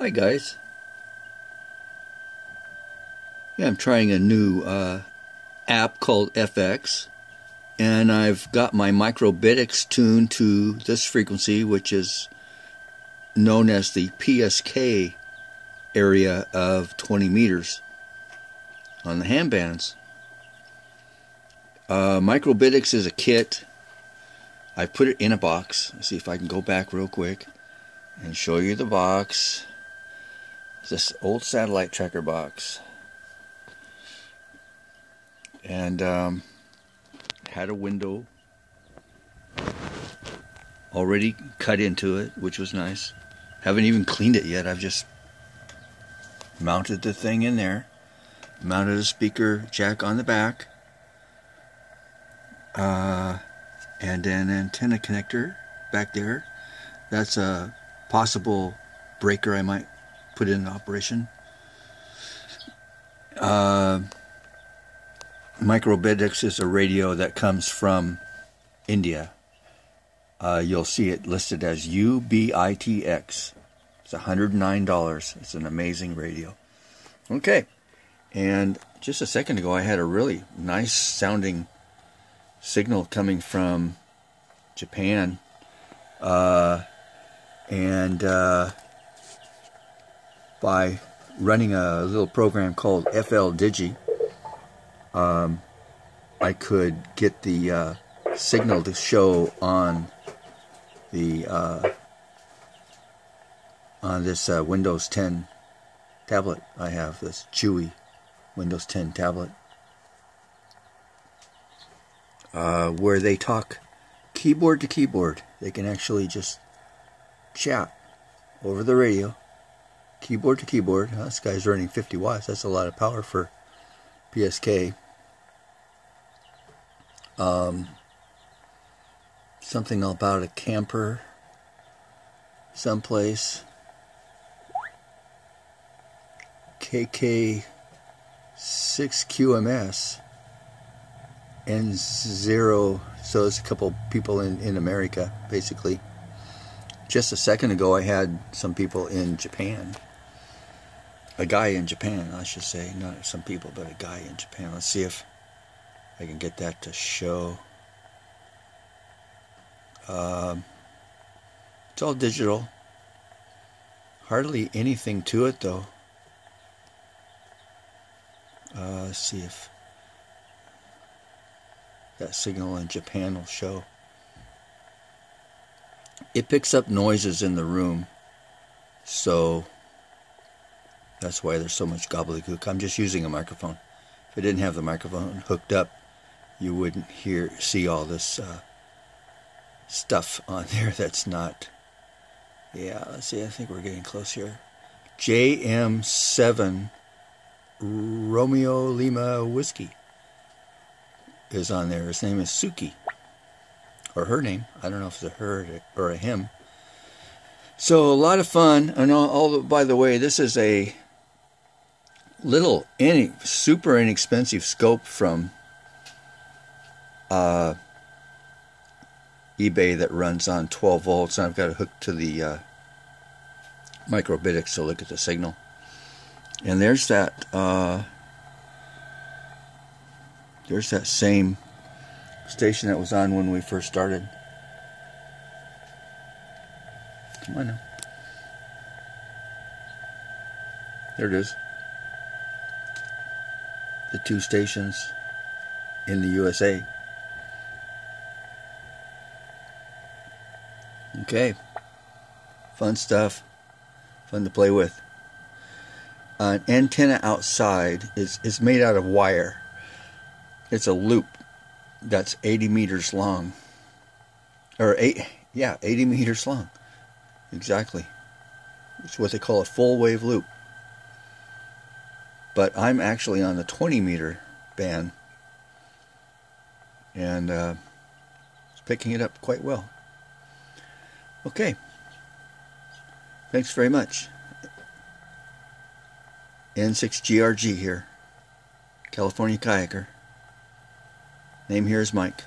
Hi guys. Yeah, I'm trying a new uh, app called FX, and I've got my microbitics tuned to this frequency, which is known as the PSK area of 20 meters on the ham bands. Uh, microbitics is a kit. I put it in a box. Let's see if I can go back real quick and show you the box. This old satellite tracker box. And um, had a window already cut into it, which was nice. Haven't even cleaned it yet. I've just mounted the thing in there. Mounted a speaker jack on the back. Uh, and an antenna connector back there. That's a possible breaker I might put in operation. Uh, Microbitics is a radio that comes from India. Uh, you'll see it listed as UBITX. It's $109. It's an amazing radio. Okay. And just a second ago, I had a really nice sounding signal coming from Japan. Uh, and uh, by running a little program called FLDIGI, um, I could get the uh, signal to show on the uh, on this uh, Windows 10 tablet. I have this Chuwi Windows 10 tablet uh, where they talk keyboard to keyboard. They can actually just chat over the radio, keyboard to keyboard. This guy's running 50 watts. That's a lot of power for PSK. Um, something about a camper someplace. KK6QMS and zero. So there's a couple people in, in America, basically. Just a second ago, I had some people in Japan. A guy in Japan, I should say. Not some people, but a guy in Japan. Let's see if I can get that to show. Um, it's all digital. Hardly anything to it, though. Uh, let's see if that signal in Japan will show. It picks up noises in the room, so that's why there's so much gobbledygook. I'm just using a microphone. If I didn't have the microphone hooked up, you wouldn't hear see all this uh, stuff on there that's not. Yeah, let's see. I think we're getting close here. JM7 Romeo Lima Whiskey is on there. His name is Suki. Or her name. I don't know if it's a her or a him. So a lot of fun. And all, all by the way, this is a little any super inexpensive scope from uh, eBay that runs on 12 volts. And I've got it hooked to the uh, microbitics to look at the signal. And there's that. Uh, there's that same station that was on when we first started. Come on now. There it is. The two stations in the USA. Okay. Fun stuff. Fun to play with. An antenna outside is, is made out of wire. It's a loop that's 80 meters long. Or eight, yeah, 80 meters long. Exactly. It's what they call a full wave loop. But I'm actually on the 20 meter band. And uh, it's picking it up quite well. Okay. Thanks very much. N6GRG here. California Kayaker. Name here is Mike.